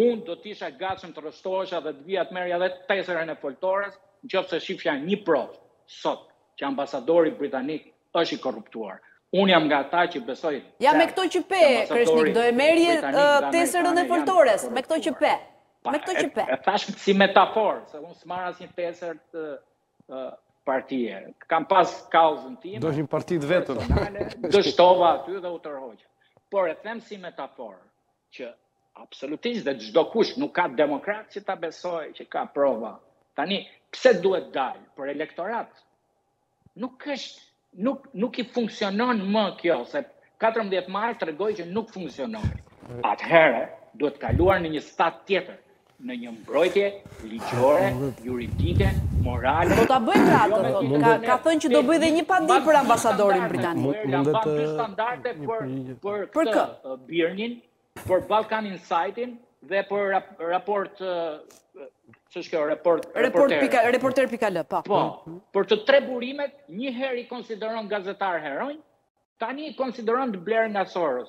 Unë do të isha i gatshëm të rreshtohesha dhe të vija të merrja edhe teserën e foltores, në qoftë se shifja një provë sot që ambasadori britanik është i korruptuar. Unë jam nga ata që besoj ferm. Ja me këto që pe, Kreshnik, do e merrje teserën e foltores, me këto që pe. Me këto që pe. E thashë si metaforë, se unë s'marr asnjë teserë të partie. Kam pas kauzën time. Te një parti e vetme. Dështova aty dhe u tërhoqa. Por e them si metaforë. Që absolutisht dhe çdokush nuk ka demokrat që ta besojë që ka prova. Tani pse duhet dal për elektorat? Nuk është nuk nuk i funksionon më kjo se 14 maji tregoi që nuk funksionon. Atëherë duhet kaluar në një stad tjetër. në një mbrojtje ligjore, juridike, morale... Do të bëjë pra jo, atë, atë ka thënë që do bëjë dhe një padi për ambasadorin britanik. Mundet të... Mundet standarte për, për, për kë? Birnin, për Balkan Insightin dhe për raport... Që është kjo, report, report, pika, reporter pika al, po. Po, për të tre burimet, një herë i konsideron gazetar heronj, tani i konsideron të blerë nga Sorosi.